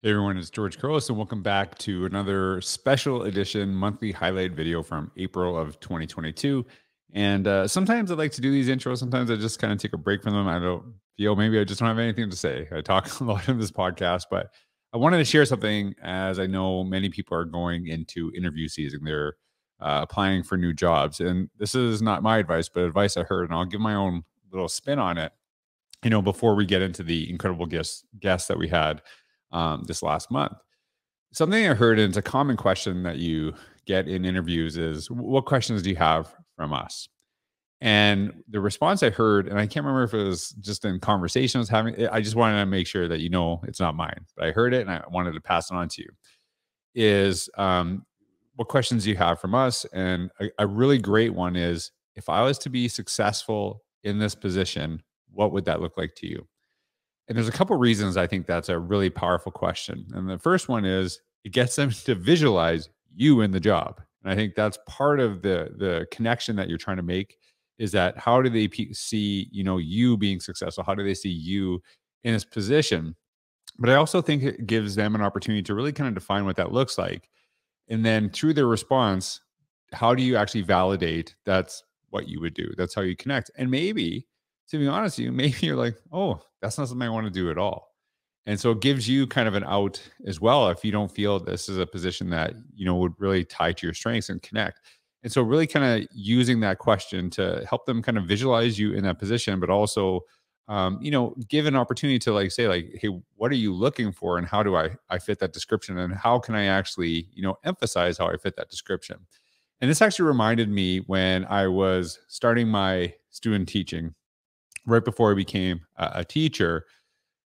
Hey everyone, it's George Couros, and welcome back to another special edition monthly highlight video from April of 2022. And uh, sometimes I like to do these intros. Sometimes I just kind of take a break from them. I don't feel maybe I just don't have anything to say. I talk a lot in this podcast, but I wanted to share something as I know many people are going into interview season. They're uh, applying for new jobs, and this is not my advice, but advice I heard, and I'll give my own little spin on it. You know, before we get into the incredible guests guests that we had um, this last month. Something I heard, and it's a common question that you get in interviews is, What questions do you have from us? And the response I heard, and I can't remember if it was just in conversations having, eh, I just wanted to make sure that you know it's not mine, but I heard it and I wanted to pass it on to you. Is um, what questions do you have from us? And a, a really great one is if I was to be successful in this position, what would that look like to you? And there's a couple reasons I think that's a really powerful question. And the first one is it gets them to visualize you in the job. And I think that's part of the the connection that you're trying to make is that how do they see, you know, you being successful? How do they see you in this position? But I also think it gives them an opportunity to really kind of define what that looks like. And then through their response, how do you actually validate that's what you would do? That's how you connect. And maybe to be honest with you, maybe you're like, oh, that's not something I want to do at all. And so it gives you kind of an out as well if you don't feel this is a position that, you know, would really tie to your strengths and connect. And so really kind of using that question to help them kind of visualize you in that position, but also um, you know, give an opportunity to like say, like, hey, what are you looking for and how do I I fit that description? And how can I actually, you know, emphasize how I fit that description? And this actually reminded me when I was starting my student teaching right before I became a, a teacher,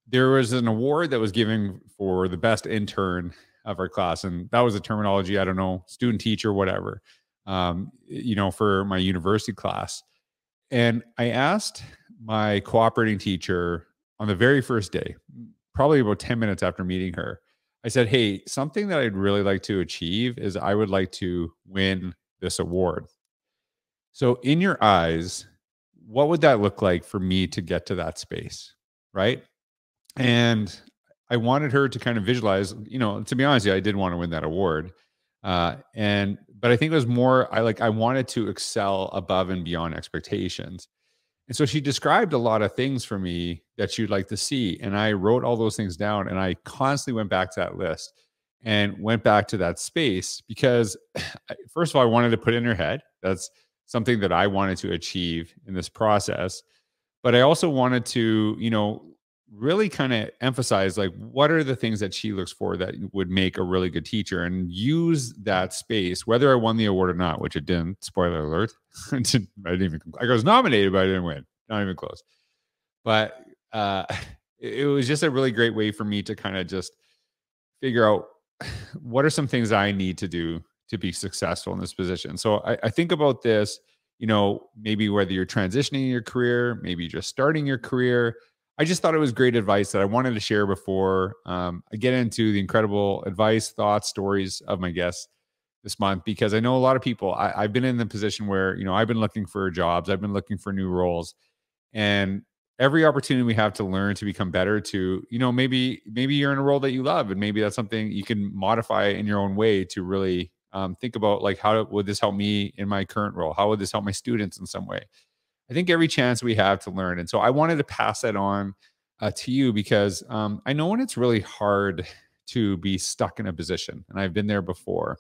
there was an award that was given for the best intern of our class. And that was a terminology, I don't know, student teacher, whatever, um, you know, for my university class. And I asked my cooperating teacher on the very first day, probably about 10 minutes after meeting her, I said, Hey, something that I'd really like to achieve is I would like to win this award. So, in your eyes, what would that look like for me to get to that space? Right. And I wanted her to kind of visualize, you know, to be honest, yeah, I did want to win that award. Uh, and, but I think it was more, I like, I wanted to excel above and beyond expectations. And so she described a lot of things for me that she'd like to see. And I wrote all those things down and I constantly went back to that list and went back to that space because, first of all, I wanted to put in her head. That's something that I wanted to achieve in this process. But I also wanted to, you know, really kind of emphasize like what are the things that she looks for that would make a really good teacher and use that space, whether I won the award or not, which it didn't. Spoiler alert. I didn't, even, I was nominated, but I didn't win. Not even close. But uh, it was just a really great way for me to kind of just figure out what are some things I need to do to be successful in this position. So I, I think about this, you know, maybe whether you're transitioning your career, maybe just starting your career. I just thought it was great advice that I wanted to share before um, I get into the incredible advice, thoughts, stories of my guests this month because I know a lot of people. I, I've been in the position where you know I've been looking for jobs, I've been looking for new roles, and every opportunity we have to learn to become better to you know maybe maybe you're in a role that you love and maybe that's something you can modify in your own way to really um, think about like how would this help me in my current role? How would this help my students in some way? I think every chance we have to learn and so i wanted to pass that on uh, to you because um, i know when it's really hard to be stuck in a position and i've been there before.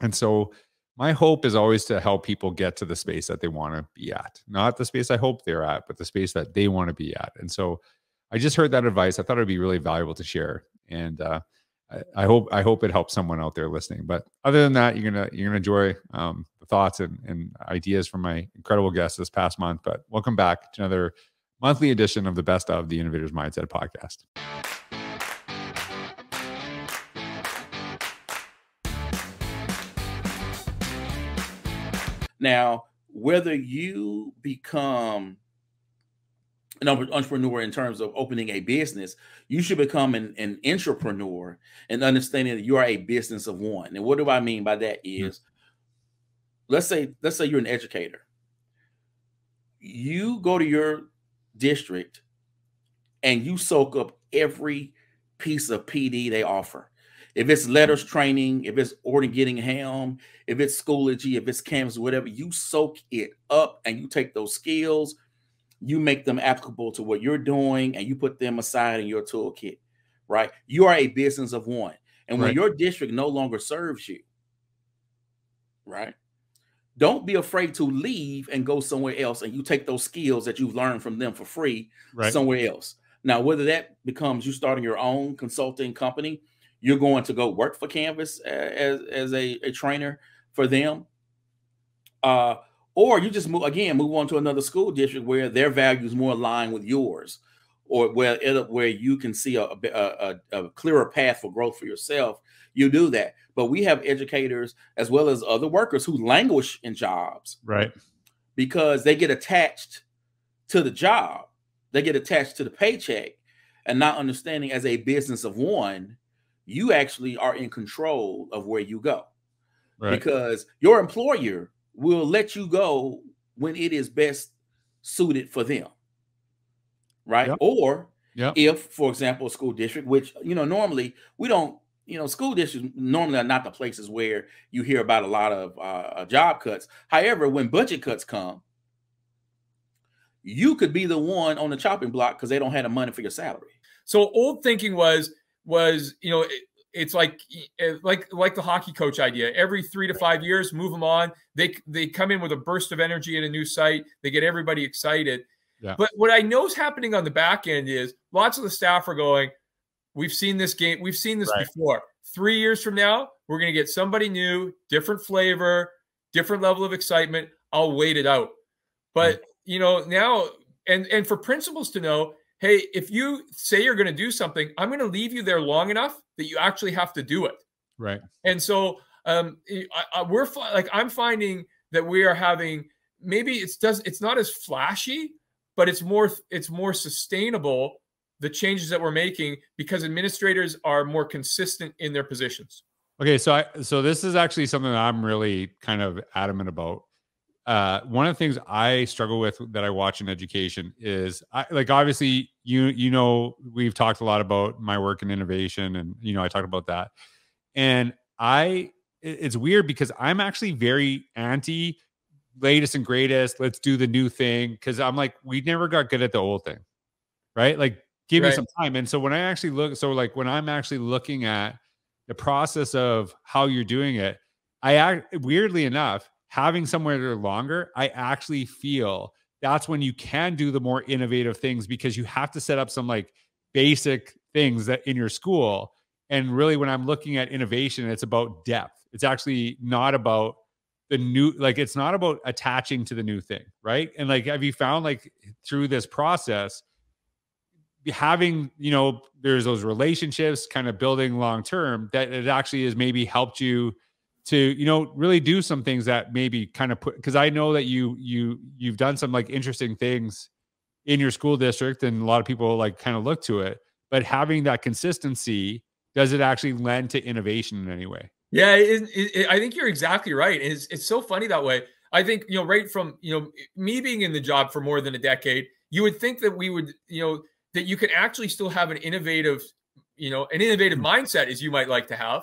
And so my hope is always to help people get to the space that they want to be at. Not the space i hope they're at but the space that they want to be at. And so i just heard that advice. I thought it would be really valuable to share and uh, I, hope I hope it helps someone out there listening. But other than that, you're gonna you're gonna enjoy um, the thoughts and, and ideas from my incredible guests this past month. But welcome back to another monthly edition of the Best of the Innovators Mindset podcast. Now, whether you become an entrepreneur in terms of opening a business, you should become an, an entrepreneur and understanding that you are a business of one. And what do I mean by that hmm. mm-hmm. let's say let's say you're an educator. You go to your district and you soak up every piece of PD they offer. If it's LETRS training, if it's Orton-Gillingham, if it's Schoology, if it's Canvas, whatever, you soak it up and you take those skills, you make them applicable to what you're doing, and you put them aside in your toolkit, right? You are a business of one. And when right. your district no longer serves you, right? Don't be afraid to leave and go somewhere else and you take those skills that you've learned from them for free right. somewhere else. Now, whether that becomes you starting your own consulting company, you're going to go work for Canvas as, as a, a trainer for them. Uh, or you just move again, move on to another school district where their values more align with yours, or where it, where you can see a, a, a, a clearer path for growth for yourself. You do that, but we have educators as well as other workers who languish in jobs, right? Because they get attached to the job, they get attached to the paycheck, and not understanding as a business of one you actually are in control of where you go right. because your employer will let you go when it is best suited for them right yep. or yep. if for example a school district which you know normally we don't you know school districts normally are not the places where you hear about a lot of uh, job cuts however when budget cuts come you could be the one on the chopping block because they don't have the money for your salary so old thinking was was you know it, it's like eh, like like the hockey coach idea. Every three to five years move them on. They they come in with a burst of energy in a new site. They get everybody excited. Yeah. but what i know is happening on the back end is lots of the staff are going we've seen this game we've seen this right. before. Three years from now we're going to get somebody new different flavor different level of excitement. I'll wait it out. But you know now and and for principals to know hey, if you say you're going to do something, I'm going to leave you there long enough that you actually have to do it. Right. And so um, I, I, we're like I'm finding that we are having maybe it's does it's not as flashy, but it's more it's more sustainable the changes that we're making because administrators are more consistent in their positions. Okay, so I so this is actually something that I'm really kind of adamant about uh, one of the things I struggle with that I watch in education is I, like obviously you you know we've talked a lot about my work in innovation and you know I talked about that. And I it's weird because I'm actually very anti latest and greatest let's do the new thing because I'm like we never got good at the old thing right? Like give right. me some time. And so when I actually look so like when I'm actually looking at the process of how you're doing it I act weirdly enough having somewhere longer, I actually feel that's when you can do the more innovative things because you have to set up some like basic things that in your school. And really, when I'm looking at innovation, it's about depth. It's actually not about the new, like, it's not about attaching to the new thing, right? And like, have you found like through this process, having, you know, there's those relationships kind of building long term that it actually has maybe helped you to you know really do some things that maybe kind of put because I know that you you you've done some like interesting things in your school district and a lot of people like kind of look to it but having that consistency does it actually lend to innovation in any way? Yeah it, it, i think you're exactly right it's, it's so funny that way. I think you know right from you know me being in the job for more than a decade you would think that we would you know that you can actually still have an innovative you know an innovative mindset as you might like to have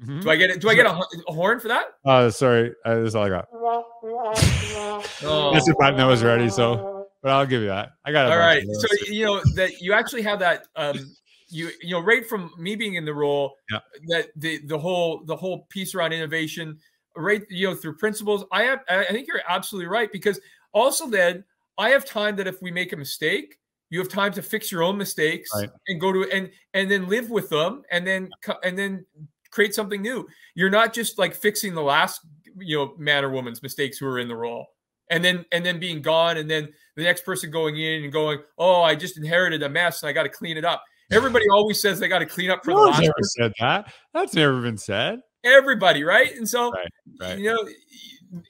Mm-hmm. Do I get it? Do I get a, a horn for that? Oh, uh, sorry. Uh, that's all I got. oh. That's if my nose ready. So, but I'll give you that. I got it. All right. So you know that you actually have that. Um, you you know right from me being in the role, yeah. that the the whole the whole piece around innovation, right? You know through principles. I have. I think you're absolutely right because also then I have time that if we make a mistake, you have time to fix your own mistakes right. and go to and and then live with them and then and then create something new. You're not just like fixing the last, you know, man or woman's mistakes who are in the role and then and then being gone and then the next person going in and going, "Oh, I just inherited a mess and I got to clean it up." Everybody always says they got to clean up for no the last. Never said that. That's never been said. Everybody, right? And so, right, right. you know,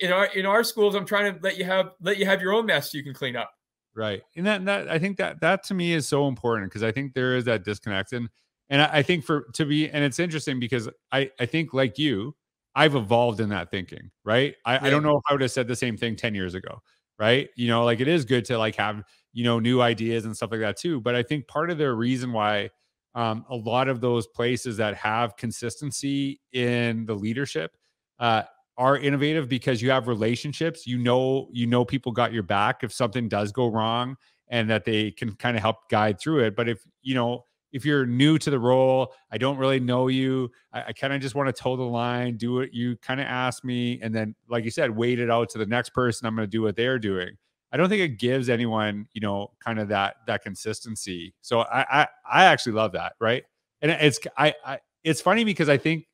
in our in our schools, I'm trying to let you have let you have your own mess you can clean up. Right, and that that I think that that to me is so important because I think there is that disconnect, and and I, I think for to be, and it's interesting because I, I think like you, I've evolved in that thinking, right? I, yeah. I don't know if I would have said the same thing 10 years ago, right? You know, like it is good to like have, you know, new ideas and stuff like that too. But I think part of the reason why um, a lot of those places that have consistency in the leadership uh, are innovative because you have relationships. You know, you know, people got your back if something does go wrong, and that they can kind of help guide through it. But if you know, if you're new to the role, I don't really know you. I, I kind of just want to toe the line, do what you kind of ask me, and then, like you said, wait it out to the next person. I'm going to do what they're doing. I don't think it gives anyone, you know, kind of that that consistency. So I I, I actually love that, right? And it's I, I it's funny because I think,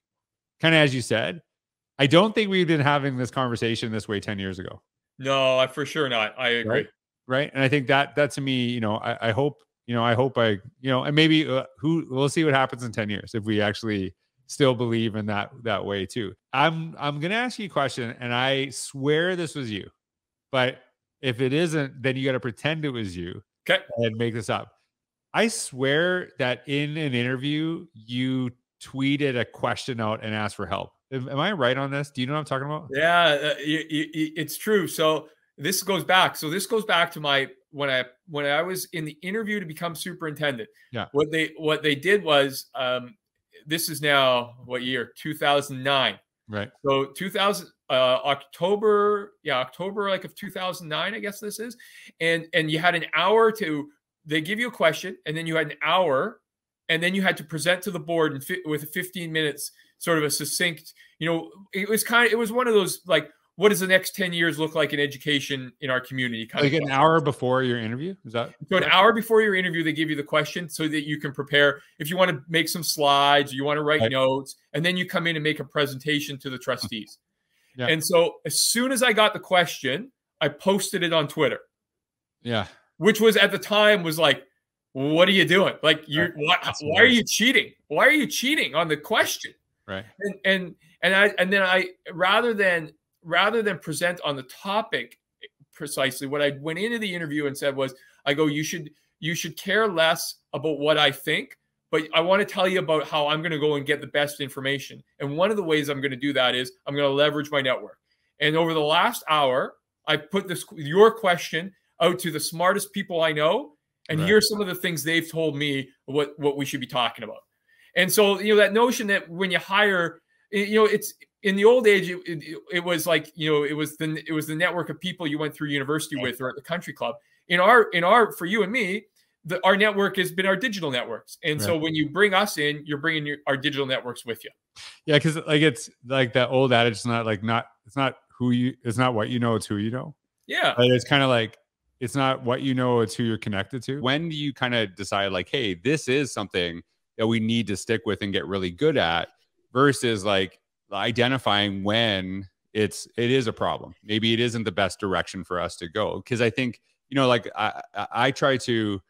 kind of as you said, I don't think we've been having this conversation this way ten years ago. No, I for sure not. I agree. Right? right? And I think that that to me, you know, I, I hope you know, I hope I, you know, and maybe uh, who we'll see what happens in 10 years if we actually still believe in that that way too. I'm I'm going to ask you a question and I swear this was you. But if it isn't, then you got to pretend it was you. Okay. And make this up. I swear that in an interview you tweeted a question out and asked for help. Am, I right on this? Do you know what I'm talking about? Yeah, uh, it's true. So this goes back. So this goes back to my when I when I was in the interview to become superintendent. Yeah. What they what they did was um, this is now what year 2009. Right. So 2000 uh, October yeah October like of 2009 I guess this is, and and you had an hour to they give you a question and then you had an hour and then you had to present to the board and fit with 15 minutes sort of a succinct you know it was kind of it was one of those like what does the next 10 years look like in education in our community? Kind like an hour before your interview? Is that so? An hour before your interview, they give you the question so that you can prepare. If you want to make some slides, you want to write right. notes, and then you come in and make a presentation to the trustees. Yeah. And so as soon as I got the question, I posted it on Twitter. Yeah. Which was at the time was like, what are you doing? Like you're why, why are you cheating? Why are you cheating on the question? Right. And and and I and then I rather than rather than present on the topic precisely, what I went into the interview and said was, I go, you should you should care less about what I think, but I want to tell you about how I'm going to go and get the best information. And one of the ways I'm going to do that is I'm going to leverage my network. And over the last hour, I put this your question out to the smartest people I know, and right. here's some of the things they've told me what what we should be talking about. And so, you know, that notion that when you hire, you know, it's in the old age, it, it, it, was like you know, it was the it was the network of people you went through university with or at the country club. In our in our for you and me, the, our network has been our digital networks, and right. so when you bring us in, you're bringing your, our digital networks with you. Yeah, because like it's like that old adage. It's not like not it's not who you it's not what you know. It's who you know. Yeah, like it's kind of like it's not what you know. It's who you're connected to. When do you kind of decide like, hey, this is something that we need to stick with and get really good at, versus like identifying when it's it is a problem. Maybe it isn't the best direction for us to go. Because I think you know, like I I try to.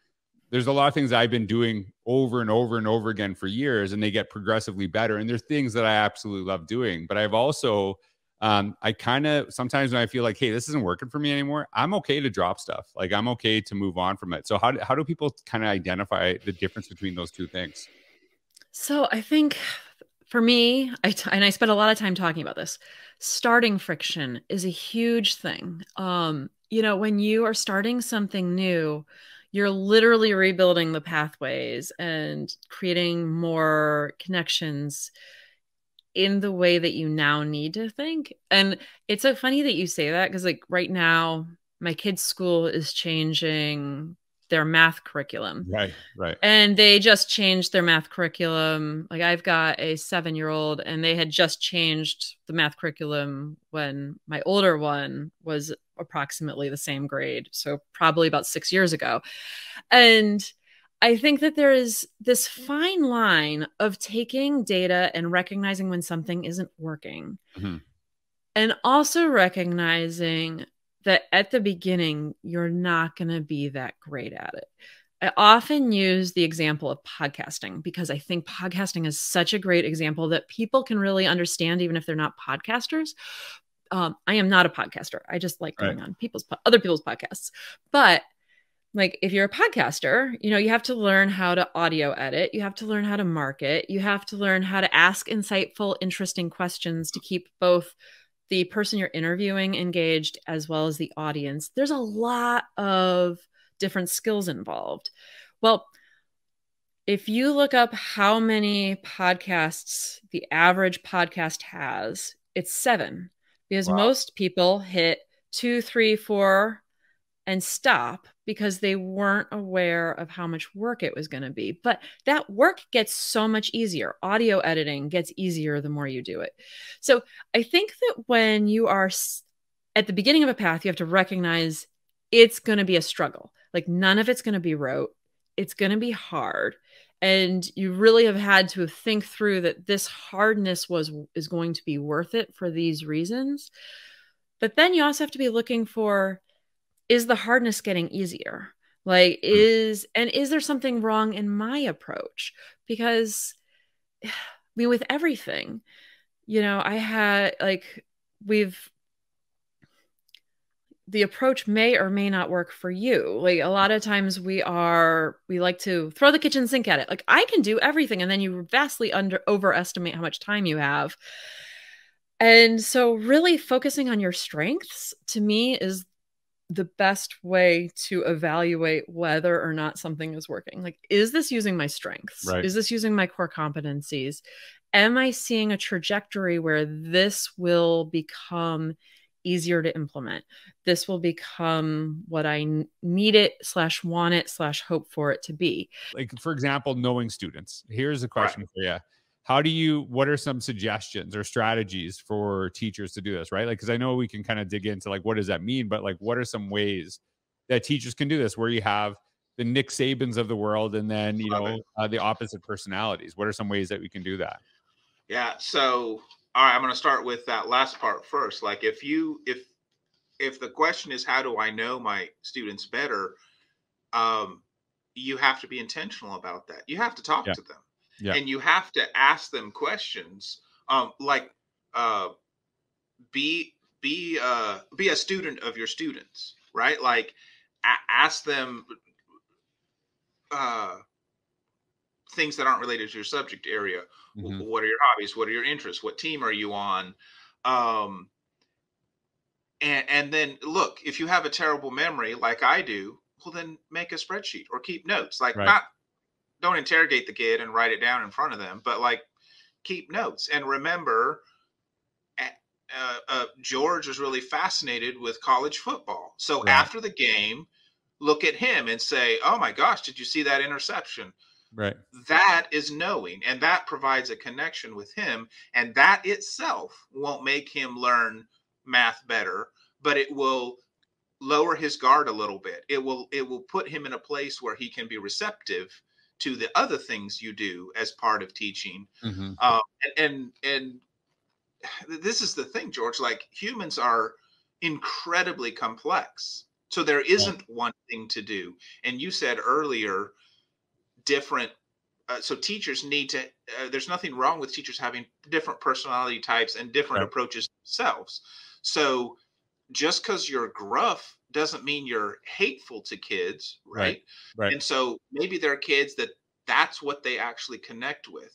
There's a lot of things I've been doing over and over and over again for years, and they get progressively better. And there's things that I absolutely love doing, but I've also um, I kind of sometimes when I feel like, hey, this isn't working for me anymore, I'm okay to drop stuff. Like I'm okay to move on from it. So how do, how do people kind of identify the difference between those two things? So I think for me, I t- and I spent a lot of time talking about this. Starting friction is a huge thing. Um, you know, when you are starting something new, you're literally rebuilding the pathways and creating more connections in the way that you now need to think. And it's so funny that you say that because, like, right now, my kid's school is changing their math curriculum. Right, right. And they just changed their math curriculum. Like I've got a 7-year-old and they had just changed the math curriculum when my older one was approximately the same grade. So probably about 6 years ago. And I think that there is this fine line of taking data and recognizing when something isn't working. Mm-hmm. And also recognizing that at the beginning, you're not going to be that great at it. I often use the example of podcasting because I think podcasting is such a great example that people can really understand, even if they're not podcasters. Um, I am not a podcaster. I just like going right. on people's other people's podcasts. But like if you're a podcaster, you know, you have to learn how to audio edit, you have to learn how to market, you have to learn how to ask insightful, interesting questions to keep both the person you're interviewing engaged as well as the audience. There's a lot of different skills involved. Well, if you look up how many podcasts the average podcast has, it's seven because wow. most people hit two, three, four, and stop because they weren't aware of how much work it was going to be. But that work gets so much easier. Audio editing gets easier the more you do it. So I think that when you are at the beginning of a path, you have to recognize it's going to be a struggle. Like none of it's going to be rote, it's going to be hard. And you really have had to think through that this hardness was is going to be worth it for these reasons. But then you also have to be looking for is the hardness getting easier? Like, hmm. is, and is there something wrong in my approach? Because, I mean, with everything, you know, I had like, we've, the approach may or may not work for you. Like a lot of times we are we like to throw the kitchen sink at it. Like I can do everything and then you vastly under overestimate how much time you have. And so really focusing on your strengths to me is the best way to evaluate whether or not something is working. Like, is this using my strengths? Right. Is this using my core competencies? Am I seeing a trajectory where this will become easier to implement? This will become what I need it slash want it slash hope for it to be. Like, for example, knowing students. Here's a question right. for you how do you what are some suggestions or strategies for teachers to do this right? Like because i know we can kind of dig into like what does that mean but like what are some ways that teachers can do this where you have the nick sabans of the world and then you know uh, the opposite personalities? What are some ways that we can do that? Yeah so all right i'm going to start with that last part first. Like if you if if the question is how do i know my students better? um you have to be intentional about that. You have to talk yeah. to them yeah. and you have to ask them questions um like uh be be uh be a student of your students right like a- ask them uh things that aren't related to your subject area mm-hmm. what are your hobbies what are your interests what team are you on um and and then look if you have a terrible memory like i do well then make a spreadsheet or keep notes like right. not don't interrogate the kid and write it down in front of them, but like keep notes and remember. Uh, uh, George was really fascinated with college football. So right. after the game, look at him and say, "Oh my gosh, did you see that interception?" Right. That is knowing, and that provides a connection with him, and that itself won't make him learn math better, but it will lower his guard a little bit. It will it will put him in a place where he can be receptive to the other things you do as part of teaching. Mm-hmm. Um, and, and and this is the thing, George. Like humans are incredibly complex, so there isn't yeah. one thing to do. And you said earlier, different. Uh, so teachers need to. Uh, there's nothing wrong with teachers having different personality types and different right. approaches themselves. So just because you're gruff doesn't mean you're hateful to kids, right? right? Right. And so maybe there are kids that that's what they actually connect with.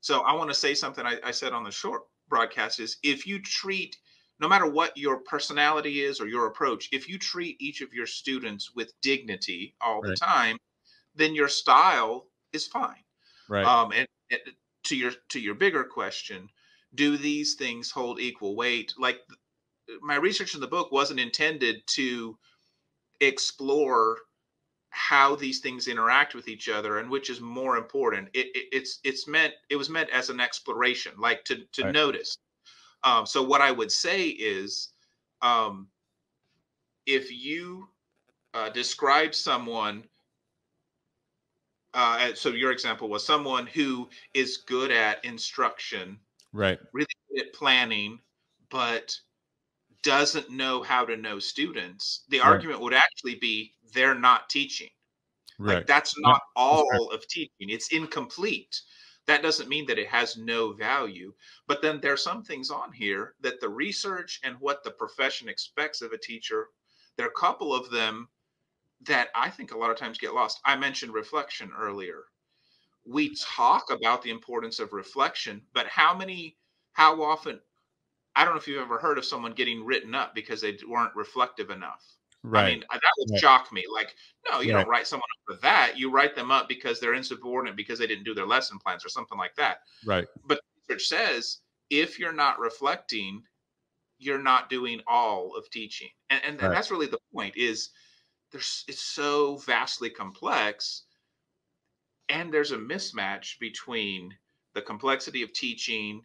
So I want to say something I, I said on the short broadcast is if you treat no matter what your personality is or your approach, if you treat each of your students with dignity all right. the time, then your style is fine. Right. Um, and, and to your to your bigger question, do these things hold equal weight? Like my research in the book wasn't intended to explore how these things interact with each other and which is more important. It, it, it's it's meant it was meant as an exploration like to to right. notice. Um, so what i would say is um, if you uh, describe someone uh, so your example was someone who is good at instruction right. really good at planning but doesn't know how to know students, the right. argument would actually be they're not teaching. Right. Like that's not yeah. all right. of teaching. It's incomplete. That doesn't mean that it has no value. But then there are some things on here that the research and what the profession expects of a teacher, there are a couple of them that I think a lot of times get lost. I mentioned reflection earlier. We talk about the importance of reflection, but how many, how often I don't know if you've ever heard of someone getting written up because they weren't reflective enough. Right. I mean, uh, that would right. shock me. Like, no, you right. don't write someone up for that. You write them up because they're insubordinate because they didn't do their lesson plans or something like that. Right. But research says if you're not reflecting, you're not doing all of teaching. And, and, right. and that's really the point is there's it's so vastly complex and there's a mismatch between the complexity of teaching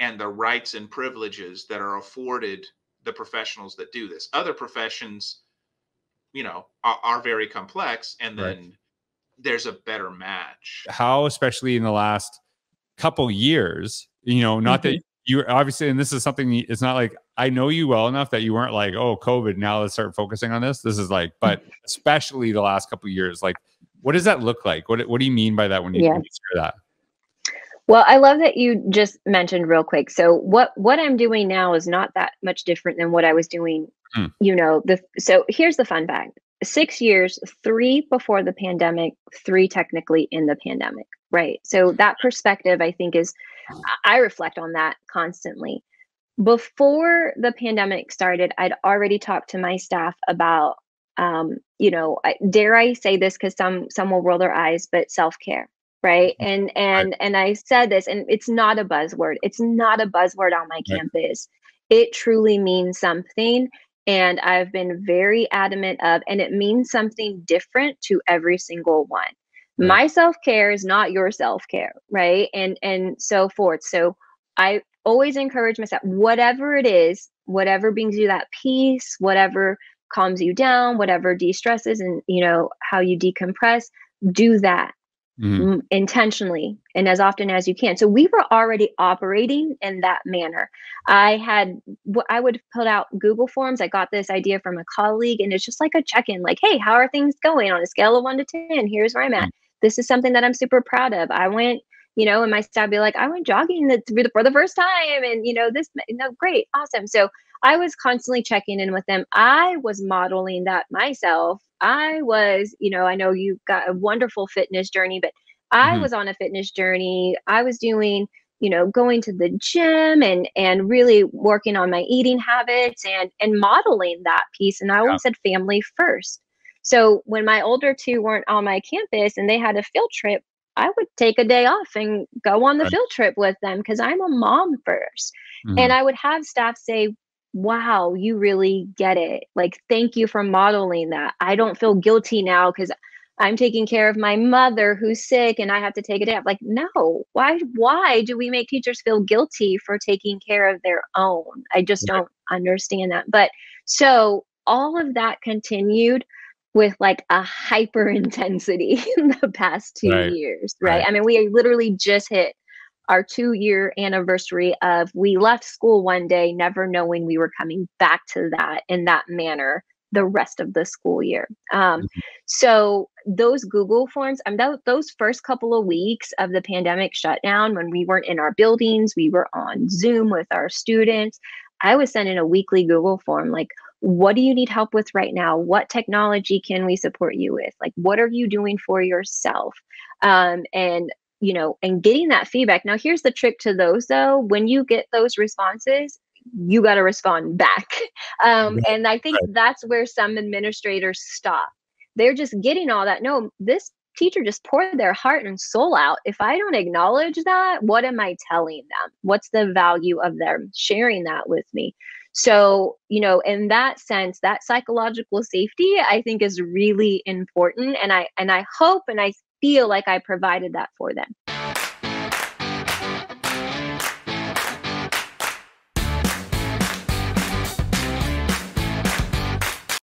and the rights and privileges that are afforded the professionals that do this. Other professions, you know, are, are very complex, and then right. there's a better match. How, especially in the last couple years, you know, not mm-hmm. that you're obviously, and this is something. It's not like I know you well enough that you weren't like, oh, COVID. Now let's start focusing on this. This is like, but especially the last couple years, like, what does that look like? What What do you mean by that when you, yeah. when you share that? Well, I love that you just mentioned real quick. So what what I'm doing now is not that much different than what I was doing. Mm. You know, the so here's the fun fact. 6 years, 3 before the pandemic, 3 technically in the pandemic, right? So that perspective I think is I reflect on that constantly. Before the pandemic started, I'd already talked to my staff about um, you know, dare I say this cuz some some will roll their eyes, but self-care right mm-hmm. and and right. and i said this and it's not a buzzword it's not a buzzword on my right. campus it truly means something and i've been very adamant of and it means something different to every single one right. my self-care is not your self-care right and and so forth so i always encourage myself whatever it is whatever brings you that peace whatever calms you down whatever de-stresses and you know how you decompress do that mm-hmm. intentionally and as often as you can. So we were already operating in that manner. I had, I would put out Google Forms. I got this idea from a colleague, and it's just like a check in like, hey, how are things going on a scale of one to 10? Here's where I'm at. Mm-hmm. This is something that I'm super proud of. I went, you know, and my staff be like, I went jogging for the first time, and you know, this, no, great, awesome. So I was constantly checking in with them. I was modeling that myself I was, you know, I know you got a wonderful fitness journey, but I mm-hmm. was on a fitness journey. I was doing, you know, going to the gym and and really working on my eating habits and and modeling that piece. And I always yeah. said family first. So when my older two weren't on my campus and they had a field trip, I would take a day off and go on the right. field trip with them because I'm a mom 1st mm-hmm. And I would have staff say, wow, you really get it. Like, thank you for modeling that. I don't feel guilty now because I'm taking care of my mother who's sick and I have to take a day off. Like, no, why why do we make teachers feel guilty for taking care of their own? I just don't understand that. But so all of that continued with like a hyper intensity in the past two right. years, right? right? I mean, we literally just hit our two year anniversary of we left school one day never knowing we were coming back to that in that manner the rest of the school year. Um, mm-hmm. so those google forms I mean, those first couple of weeks of the pandemic shutdown when we weren't in our buildings we were on zoom with our students i was sending a weekly google form like what do you need help with right now? What technology can we support you with? Like what are you doing for yourself? Um, and you know, and getting that feedback. Now, here's the trick to those though. When you get those responses, you got to respond back. Um, and I think that's where some administrators stop. They're just getting all that. No, this teacher just poured their heart and soul out. If I don't acknowledge that, what am I telling them? What's the value of them sharing that with me? So, you know, in that sense, that psychological safety I think is really important and I and I hope and I feel like I provided that for them.